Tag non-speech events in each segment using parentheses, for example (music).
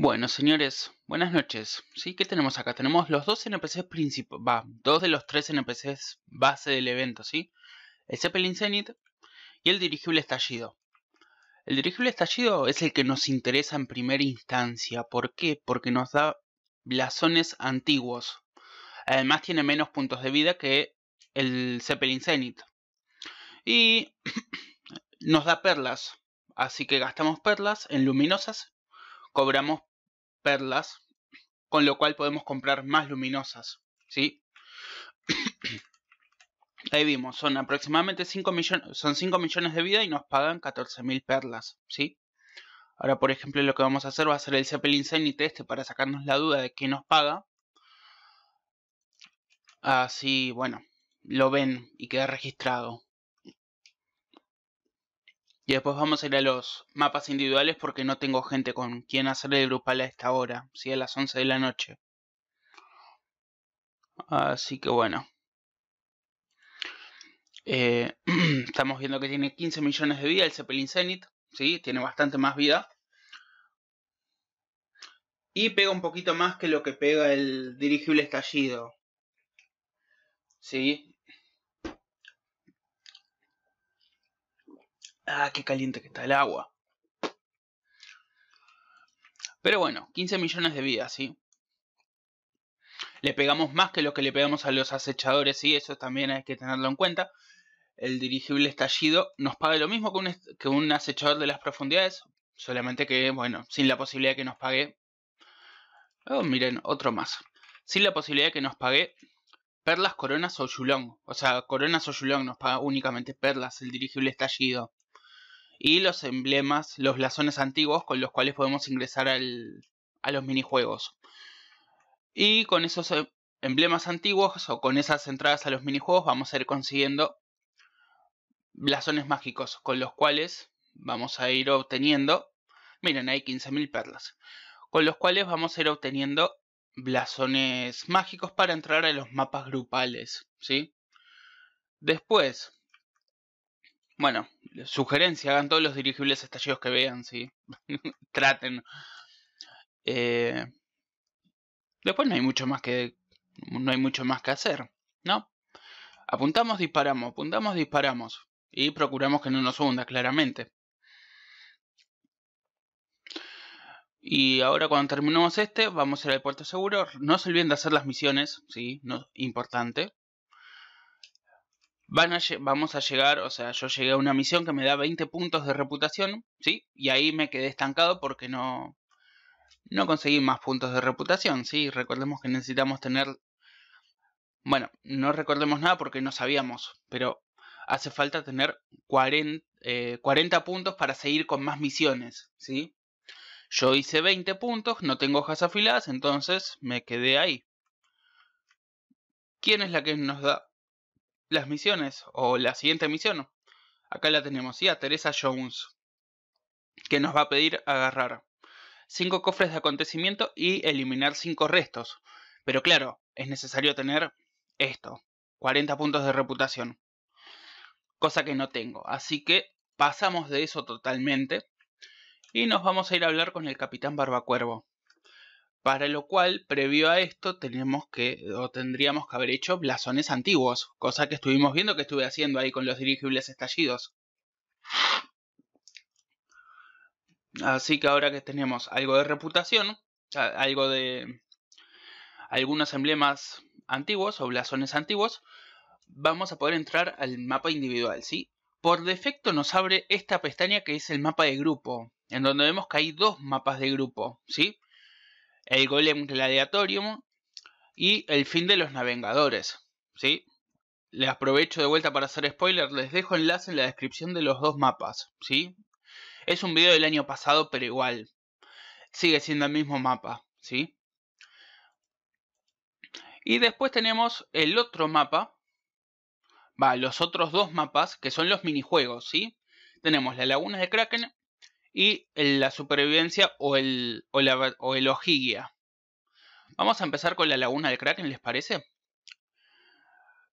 Bueno, señores, buenas noches. ¿Sí? ¿Qué tenemos acá? Tenemos los dos NPCs principales, va, dos de los tres NPCs base del evento, ¿sí? El Zeppelin Zenith y el dirigible estallido. El dirigible estallido es el que nos interesa en primera instancia. ¿Por qué? Porque nos da blasones antiguos. Además tiene menos puntos de vida que el Zeppelin Zenith. Y (clears throat) nos da perlas. Así que gastamos perlas en luminosas cobramos perlas, con lo cual podemos comprar más luminosas, ¿sí? (coughs) Ahí vimos, son aproximadamente 5 millones, son 5 millones de vida y nos pagan 14.000 perlas, ¿sí? Ahora, por ejemplo, lo que vamos a hacer va a ser el Zeppelin Zenith este para sacarnos la duda de qué nos paga. Así, bueno, lo ven y queda registrado. Y después vamos a ir a los mapas individuales porque no tengo gente con quien hacer el grupal a esta hora, si a las 11 de la noche. Así que bueno. Eh, (clears throat) estamos viendo que tiene 15 millones de vida el Zeppelin Zenith. ¿sí? Tiene bastante más vida. Y pega un poquito más que lo que pega el dirigible estallido. ¿Sí? Ah, qué caliente que está el agua. Pero bueno, 15 millones de vidas, ¿sí? Le pegamos más que lo que le pegamos a los acechadores, ¿sí? Eso también hay que tenerlo en cuenta. El dirigible estallido nos paga lo mismo que un, que un acechador de las profundidades. Solamente que, bueno, sin la posibilidad que nos pague... Oh, miren, otro más. Sin la posibilidad que nos pague perlas, coronas o yulón. O sea, coronas o yulón nos paga únicamente perlas, el dirigible estallido y los emblemas, los blasones antiguos con los cuales podemos ingresar al, a los minijuegos. Y con esos eh, emblemas antiguos o con esas entradas a los minijuegos vamos a ir consiguiendo blasones mágicos con los cuales vamos a ir obteniendo, miren hay 15.000 perlas, con los cuales vamos a ir obteniendo blasones mágicos para entrar a los mapas grupales, ¿sí? Después, bueno, sugerencia, hagan todos los dirigibles estallidos que vean, sí. (laughs) Traten. Eh, después no hay mucho más que. No hay mucho más que hacer, ¿no? Apuntamos, disparamos, apuntamos, disparamos. Y procuramos que no nos hunda, claramente. Y ahora cuando terminemos este, vamos a ir al puerto seguro. No se olviden de hacer las misiones, sí, no, importante vamos a llegar, o sea, yo llegué a una misión que me da 20 puntos de reputación, ¿sí? Y ahí me quedé estancado porque no, no conseguí más puntos de reputación, ¿sí? Recordemos que necesitamos tener... Bueno, no recordemos nada porque no sabíamos, pero hace falta tener 40, 40 eh, puntos para seguir con más misiones, ¿sí? Yo hice 20 puntos, no tengo hojas afiladas, entonces me quedé ahí. ¿Quién es la que nos da las misiones o la siguiente misión. Acá la tenemos, ¿sí? A Teresa Jones, que nos va a pedir agarrar 5 cofres de acontecimiento y eliminar 5 restos. Pero claro, es necesario tener esto, 40 puntos de reputación. Cosa que no tengo, así que pasamos de eso totalmente. Y nos vamos a ir a hablar con el capitán Barbacuervo. Para lo cual, previo a esto, tenemos que, o tendríamos que haber hecho blasones antiguos, cosa que estuvimos viendo que estuve haciendo ahí con los dirigibles estallidos. Así que ahora que tenemos algo de reputación, algo de algunos emblemas antiguos o blasones antiguos, vamos a poder entrar al mapa individual, ¿sí? Por defecto nos abre esta pestaña que es el mapa de grupo, en donde vemos que hay dos mapas de grupo, ¿sí? El Golem Gladiatorium y el fin de los navegadores. ¿sí? Les aprovecho de vuelta para hacer spoiler, les dejo enlace en la descripción de los dos mapas. ¿sí? Es un video del año pasado, pero igual. Sigue siendo el mismo mapa. ¿sí? Y después tenemos el otro mapa. Va, los otros dos mapas que son los minijuegos, ¿sí? Tenemos la laguna de Kraken y la supervivencia o el, o, la, o el ojigia. Vamos a empezar con la laguna del Kraken, ¿les parece?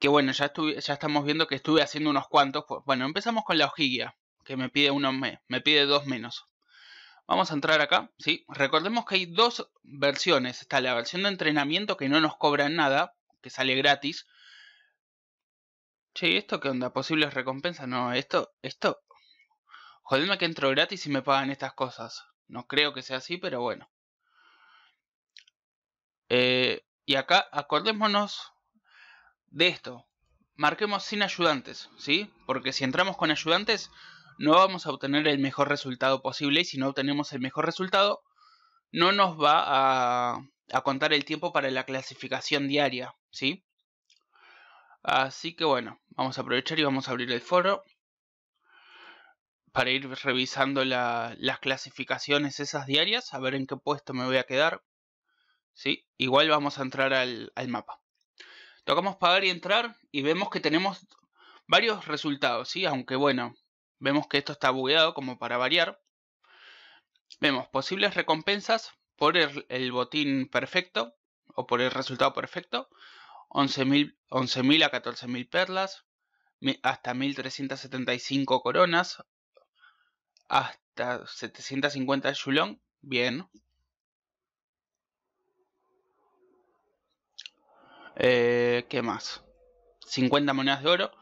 Que bueno, ya, ya estamos viendo que estuve haciendo unos cuantos. Pues, bueno, empezamos con la ojigia, que me pide, uno me, me pide dos menos. Vamos a entrar acá, ¿sí? Recordemos que hay dos versiones. Está la versión de entrenamiento que no nos cobran nada, que sale gratis. Che, ¿esto qué onda? ¿Posibles recompensas? No, esto, esto... Joderme que entro gratis y me pagan estas cosas. No creo que sea así, pero bueno. Eh, y acá acordémonos de esto. Marquemos sin ayudantes, ¿sí? Porque si entramos con ayudantes no vamos a obtener el mejor resultado posible y si no obtenemos el mejor resultado no nos va a, a contar el tiempo para la clasificación diaria, ¿sí? Así que bueno, vamos a aprovechar y vamos a abrir el foro para ir revisando las clasificaciones esas diarias, a ver en qué puesto me voy a quedar. ¿sí? Igual vamos a entrar al, mapa. Tocamos pagar y entrar y vemos que tenemos varios resultados, ¿sí? Aunque bueno, vemos que esto está bugueado como para variar. Vemos posibles recompensas por el, botín perfecto o por el resultado perfecto. 11.000 11 a 14.000 perlas, hasta 1.375 coronas, hasta 750 Yulong. Bien. Eh, ¿Qué más? 50 monedas de oro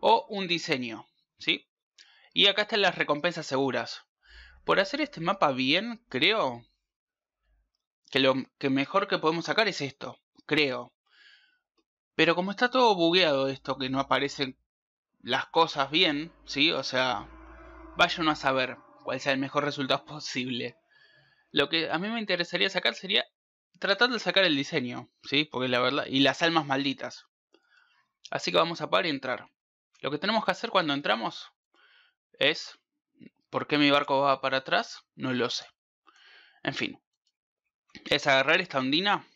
o un diseño, ¿sí? Y acá están las recompensas seguras. Por hacer este mapa bien, creo que lo que mejor que podemos sacar es esto, creo. Pero como está todo bugueado esto, que no aparecen las cosas bien, ¿sí? O sea, vayan a saber cuál sea el mejor resultado (laughs) posible. Lo que a mí me interesaría sacar sería tratar de sacar el diseño, ¿sí? Porque la verdad, y las almas malditas. Así que vamos a parar y entrar. Lo que tenemos que hacer cuando entramos es... ¿Por qué mi barco va para atrás? No lo sé. En fin. Es agarrar esta ondina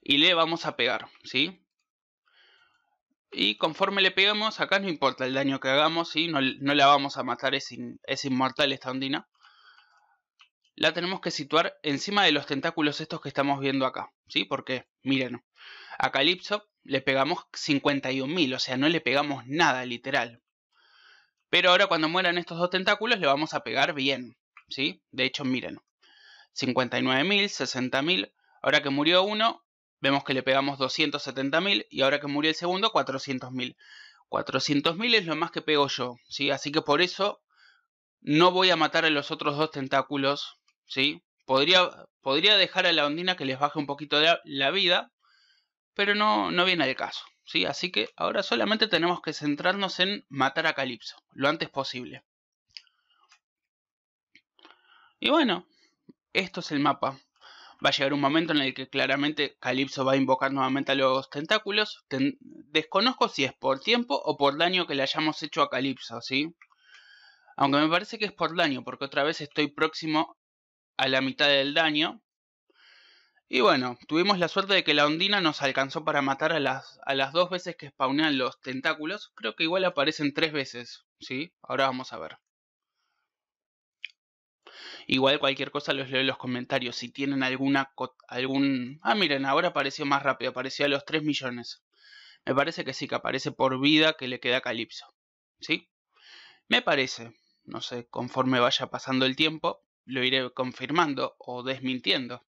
y le vamos a pegar, ¿sí? Y conforme le pegamos, acá no importa el daño que hagamos. No, la vamos a matar, es, es inmortal esta ondina la tenemos que situar encima de los tentáculos estos que estamos viendo acá, ¿sí? Porque, miren, a Calypso le pegamos 51.000, o sea, no le pegamos nada, literal. Pero ahora cuando mueran estos dos tentáculos le vamos a pegar bien, ¿sí? De hecho, miren, 59.000, 60.000, ahora que murió uno, vemos que le pegamos 270.000 y ahora que murió el segundo, 400.000. 400.000 es lo más que pego yo, ¿sí? Así que por eso no voy a matar a los otros dos tentáculos ¿sí? Podría, podría dejar a la ondina que les baje un poquito de la vida, pero no, no viene al caso, ¿sí? Así que ahora solamente tenemos que centrarnos en matar a Calypso, lo antes posible. Y bueno, esto es el mapa. Va a llegar un momento en el que claramente Calypso va a invocar nuevamente a los tentáculos. desconozco si es por tiempo o por daño que le hayamos hecho a Calypso, ¿sí? Aunque me parece que es por daño, porque otra vez estoy próximo a la mitad del daño. Y bueno, tuvimos la suerte de que la ondina nos alcanzó para matar a las, a las dos veces que spawnean los tentáculos. Creo que igual aparecen tres veces, ¿sí? Ahora vamos a ver. Igual cualquier cosa los leo en los comentarios. Si tienen alguna... algún... Ah, miren, ahora apareció más rápido. Apareció a los 3 millones. Me parece que sí, que aparece por vida que le queda a Calipso. ¿Sí? Me parece. No sé, conforme vaya pasando el tiempo lo iré confirmando o desmintiendo.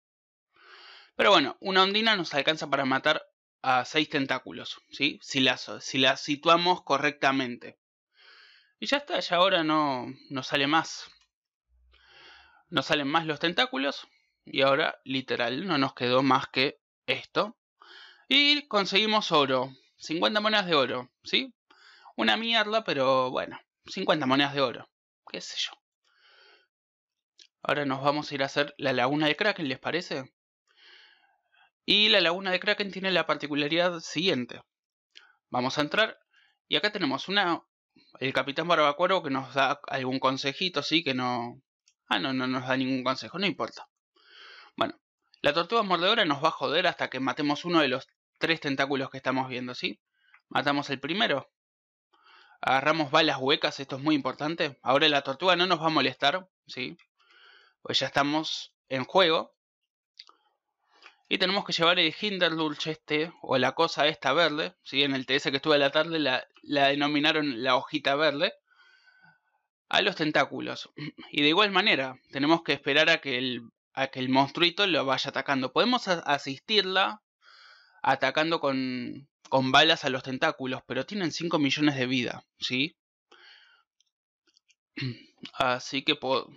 Pero bueno, una ondina nos alcanza para matar a 6 tentáculos, ¿sí? Si la, si la situamos correctamente. Y ya está, ya ahora no, no sale más. No salen más los tentáculos. Y ahora, literal, no nos quedó más que esto. Y conseguimos oro. 50 monedas de oro, ¿sí? Una mierda, pero bueno, 50 monedas de oro. ¿Qué sé yo? Ahora nos vamos a ir a hacer la laguna de Kraken, ¿les parece? Y la laguna de Kraken tiene la particularidad siguiente. Vamos a entrar y acá tenemos una... El capitán Barbacuero que nos da algún consejito, sí, que no... Ah, no, no nos da ningún consejo, no importa. Bueno, la tortuga mordedora nos va a joder hasta que matemos uno de los tres tentáculos que estamos viendo, ¿sí? Matamos el primero. Agarramos balas huecas, esto es muy importante. Ahora la tortuga no nos va a molestar, ¿sí? pues ya estamos en juego. Y tenemos que llevar el Hinderdulch este, o la cosa esta verde, ¿sí? en el TS que estuve a la tarde la, la denominaron la hojita verde, a los tentáculos. (clears throat) Y de igual manera, tenemos que esperar a que el, a que el monstruito lo vaya atacando. Podemos asistirla atacando con, con balas a los tentáculos, pero tienen 5 millones de vida, ¿sí? (clears throat) Así que puedo...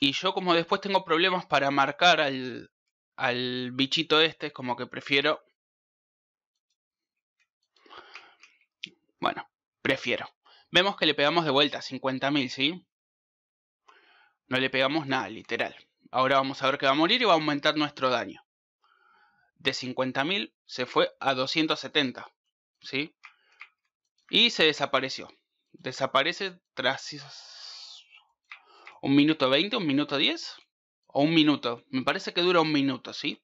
Y yo como después tengo problemas para marcar al, al bichito este, como que prefiero... Bueno, prefiero. Vemos que le pegamos de vuelta 50.000, ¿sí? No le pegamos nada, literal. Ahora vamos a ver que va a morir y va a aumentar nuestro daño. De 50.000 se fue a 270, ¿sí? Y se desapareció. Desaparece tras un minuto 20, un minuto 10 o un minuto. Me parece que dura un minuto, ¿sí?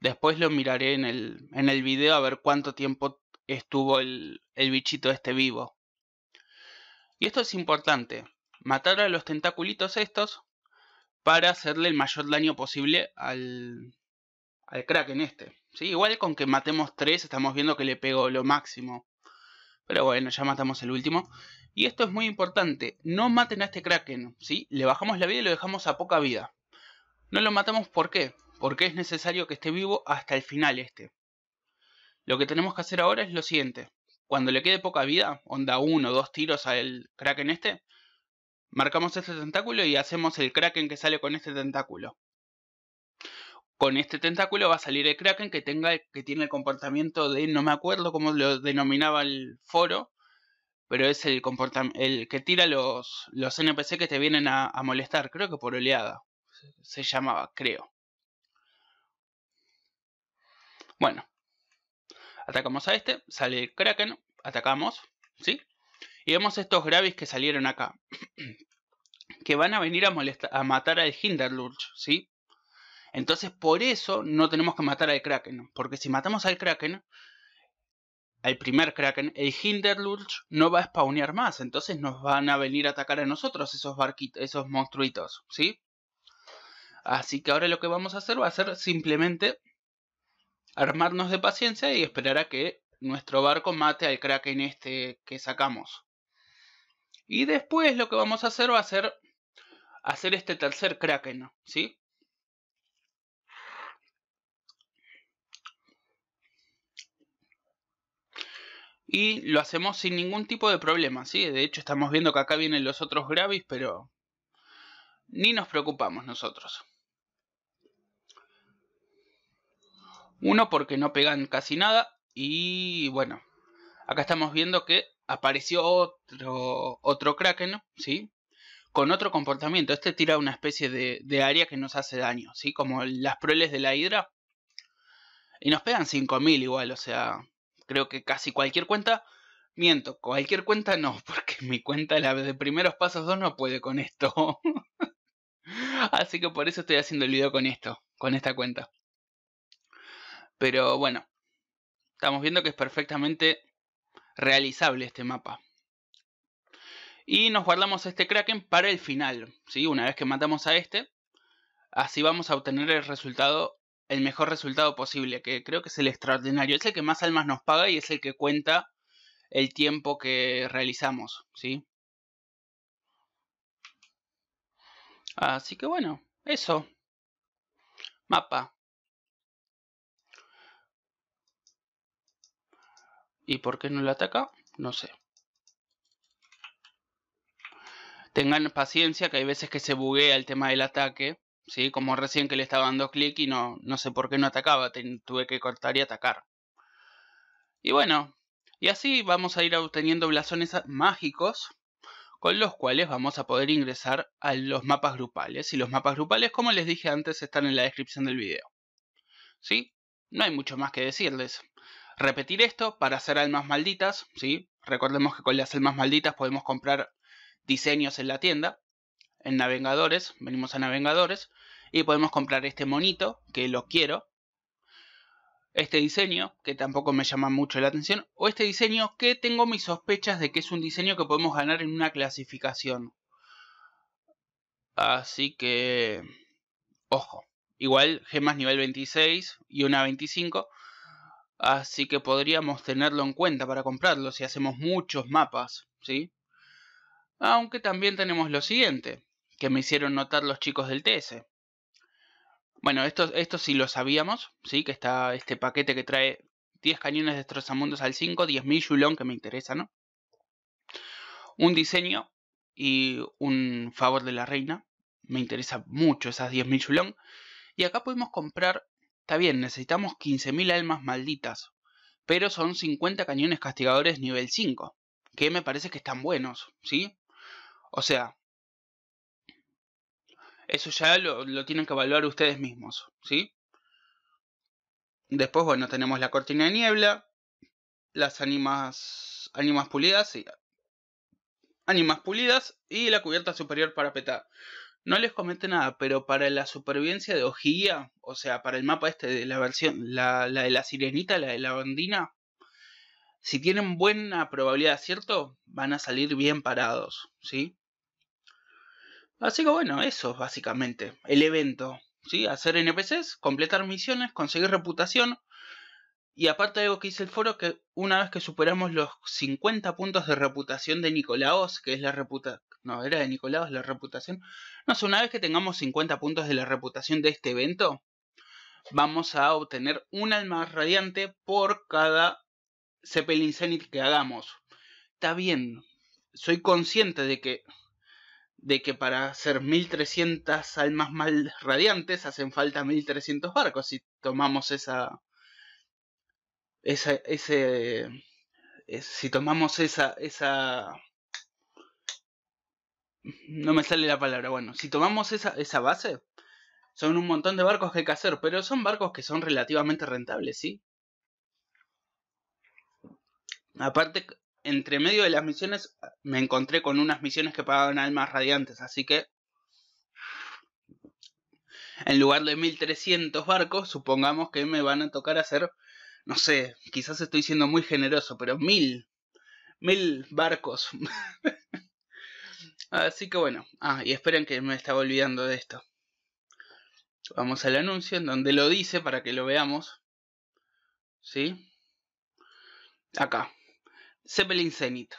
Después lo miraré en el, en el video a ver cuánto tiempo estuvo el, el bichito este vivo. Y esto es importante. Matar a los tentaculitos estos para hacerle el mayor daño posible al, al Kraken este. ¿sí? Igual con que matemos tres estamos viendo que le pego lo máximo. Pero bueno, ya matamos el último. Y esto es muy importante. No maten a este Kraken. ¿sí? Le bajamos la vida y lo dejamos a poca vida. No lo matamos ¿por qué? Porque es necesario que esté vivo hasta el final este. Lo que tenemos que hacer ahora es lo siguiente. Cuando le quede poca vida, onda uno o dos tiros al Kraken este, marcamos este tentáculo y hacemos el Kraken que sale con este tentáculo. Con este tentáculo va a salir el Kraken que, tenga, que tiene el comportamiento de, no me acuerdo cómo lo denominaba el foro, pero es el, el que tira los, los NPC que te vienen a, a molestar, creo que por oleada se llamaba, creo. Bueno, atacamos a este, sale el Kraken, atacamos, ¿sí? Y vemos estos Gravis que salieron acá. (clears throat) que van a venir a, molestar, a matar al Hinderlurch, ¿sí? Entonces por eso no tenemos que matar al Kraken. Porque si matamos al Kraken, al primer Kraken, el Hinderlurch no va a spawnear más. Entonces nos van a venir a atacar a nosotros esos barquitos, esos monstruitos, ¿sí? Así que ahora lo que vamos a hacer va a ser simplemente armarnos de paciencia y esperar a que nuestro barco mate al kraken este que sacamos. Y después lo que vamos a hacer va a ser hacer este tercer kraken, ¿sí? Y lo hacemos sin ningún tipo de problema, ¿sí? De hecho estamos viendo que acá vienen los otros gravis, pero ni nos preocupamos nosotros. Uno porque no pegan casi nada y bueno, acá estamos viendo que apareció otro, otro Kraken, ¿sí? Con otro comportamiento. Este tira una especie de, área que nos hace daño, ¿sí? Como las proles de la hidra. Y nos pegan 5000 igual, o sea, creo que casi cualquier cuenta... Miento, cualquier cuenta no, (laughs) porque mi cuenta, la de primeros pasos 2, no puede con esto. (laughs) Así que por eso estoy haciendo el video con esto, con esta cuenta. Pero bueno, estamos viendo que es perfectamente realizable este mapa. Y nos guardamos este Kraken para el final. ¿sí? Una vez que matamos a este, así vamos a obtener el resultado, el mejor resultado posible, que creo que es el extraordinario. Es el que más almas nos paga y es el que cuenta el tiempo que realizamos. ¿sí? Así que bueno, eso. Mapa. ¿Y por qué no lo ataca? No sé. Tengan paciencia que hay veces que se buguea el tema del ataque. ¿sí? Como recién que le estaba dando clic y no, no sé por qué no atacaba. tuve que cortar y atacar. Y bueno, y así vamos a ir obteniendo blasones mágicos con los cuales vamos a poder ingresar a los mapas grupales. Y los mapas grupales, como les dije antes, están en la descripción del video. ¿Sí? No hay mucho más que decirles repetir esto para hacer almas malditas, ¿sí? Recordemos que con las almas malditas podemos comprar diseños en la tienda, en navegadores, venimos a navegadores, y podemos comprar este monito, que lo quiero, este diseño, que tampoco me llama mucho la atención, o este diseño que tengo mis sospechas de que es un diseño que podemos ganar en una clasificación. Así que, ojo, igual gemas nivel 26 y una 25 Así que podríamos tenerlo en cuenta para comprarlo si hacemos muchos mapas, ¿sí? Aunque también tenemos lo siguiente, que me hicieron notar los chicos del TS. Bueno, esto, esto sí lo sabíamos, ¿sí? Que está este paquete que trae 10 cañones de destrozamundos al 5, 10.000 Yulon que me interesa, ¿no? Un diseño y un favor de la reina. Me interesa mucho esas 10.000 Yulon. Y acá podemos comprar, está bien, necesitamos 15.000 almas malditas. Pero son 50 cañones castigadores nivel 5. Que me parece que están buenos, ¿sí? O sea, eso ya lo, lo, tienen que evaluar ustedes mismos, ¿sí? Después, bueno, tenemos la cortina de niebla, las ánimas, ánimas pulidas y ánimas pulidas y la cubierta superior para petar. No les comenté nada, pero para la supervivencia de hojilla, o sea, para el mapa este de la versión, la, de la sirenita, la de la bandina, si tienen buena probabilidad de acierto, van a salir bien parados, ¿sí? Así que bueno, eso básicamente, el evento, ¿sí? Hacer NPCs, completar misiones, conseguir reputación. Y aparte de algo que dice el foro, que una vez que superamos los 50 puntos de reputación de Nicolaos, que es la reputación... No, era de Nicolaos la reputación. No sé, una vez que tengamos 50 puntos de la reputación de este evento, vamos a obtener un alma radiante por cada Zeppelin que hagamos. Está bien, soy consciente de que de que para hacer 1300 almas mal radiantes hacen falta 1300 barcos si tomamos esa esa ese si tomamos esa esa no me sale la palabra bueno si tomamos esa esa base son un montón de barcos que hay que hacer pero son barcos que son relativamente rentables sí aparte entre medio de las misiones me encontré con unas misiones que pagaban almas radiantes, así que en lugar de 1300 barcos, supongamos que me van a tocar hacer, no sé, quizás estoy siendo muy generoso, pero mil, mil barcos. (laughs) así que bueno, ah, y esperen que me estaba olvidando de esto. Vamos al anuncio en donde lo dice para que lo veamos. ¿Sí? Acá. Zeppelin Zenith.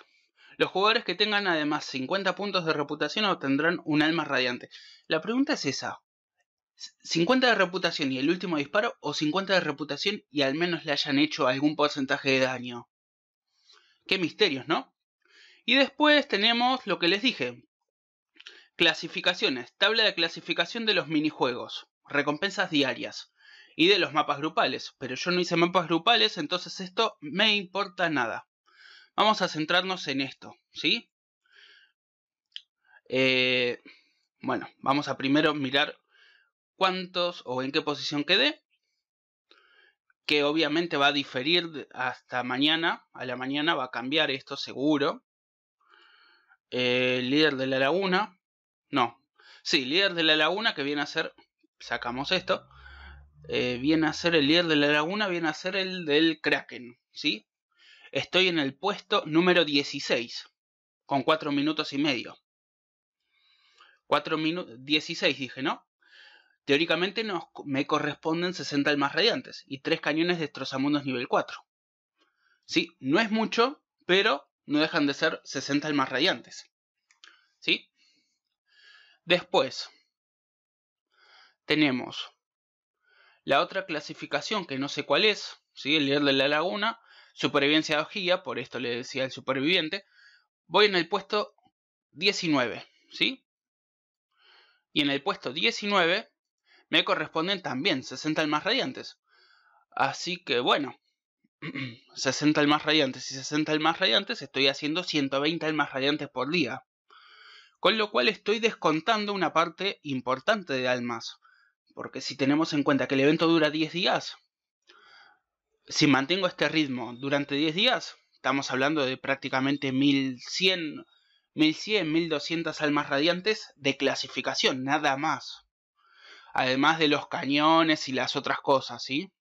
Los jugadores que tengan además 50 puntos de reputación obtendrán un alma radiante. La pregunta es esa. 50 de reputación y el último disparo o 50 de reputación y al menos le hayan hecho algún porcentaje de daño. Qué misterios, ¿no? Y después tenemos lo que les dije. Clasificaciones. Tabla de clasificación de los minijuegos. Recompensas diarias. Y de los mapas grupales. Pero yo no hice mapas grupales, entonces esto me importa nada. Vamos a centrarnos en esto, ¿sí? Eh, bueno, vamos a primero mirar cuántos o en qué posición quedé. Que obviamente va a diferir hasta mañana. A la mañana va a cambiar esto seguro. Eh, líder de la laguna. No. Sí, líder de la laguna que viene a ser... Sacamos esto. Eh, viene a ser el líder de la laguna, viene a ser el del Kraken, ¿sí? Estoy en el puesto número 16, con 4 minutos y medio. 4 minutos, 16 dije, ¿no? Teóricamente me corresponden 60 almas radiantes y 3 cañones de destrozamundos nivel 4. Sí, no es mucho, pero no dejan de ser 60 almas radiantes. ¿Sí? Después, tenemos la otra clasificación que no sé cuál es, ¿sí? el líder de la laguna, supervivencia de hojilla, por esto le decía el superviviente, voy en el puesto 19, ¿sí? Y en el puesto 19 me corresponden también 60 almas radiantes. Así que bueno, (clears throat) 60 almas radiantes y 60 almas radiantes, estoy haciendo 120 almas radiantes por día. Con lo cual estoy descontando una parte importante de almas. Porque si tenemos en cuenta que el evento dura 10 días, si mantengo este ritmo durante 10 días, estamos hablando de prácticamente 1100, 1100, 1200 almas radiantes de clasificación, nada más. Además de los cañones y las otras cosas, ¿sí?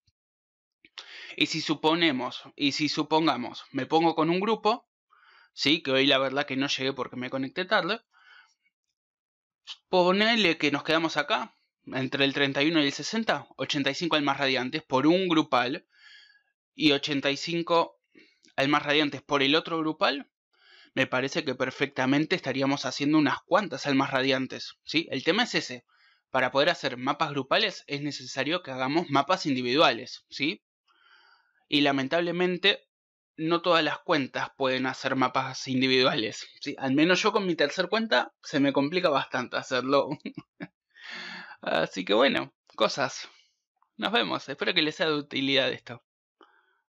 Y si suponemos, y si supongamos, me pongo con un grupo, ¿sí? Que hoy la verdad que no llegué porque me conecté tarde. Ponele que nos quedamos acá, entre el 31 y el 60, 85 almas radiantes por un grupal y 85 almas radiantes por el otro grupal, me parece que perfectamente estaríamos haciendo unas cuantas almas radiantes, ¿sí? El tema es ese. Para poder hacer mapas grupales es necesario que hagamos mapas individuales, ¿sí? Y lamentablemente no todas las cuentas pueden hacer mapas individuales, ¿sí? Al menos yo con mi tercer cuenta se me complica bastante hacerlo. (laughs) Así que bueno, cosas. Nos vemos, espero que les sea de utilidad esto.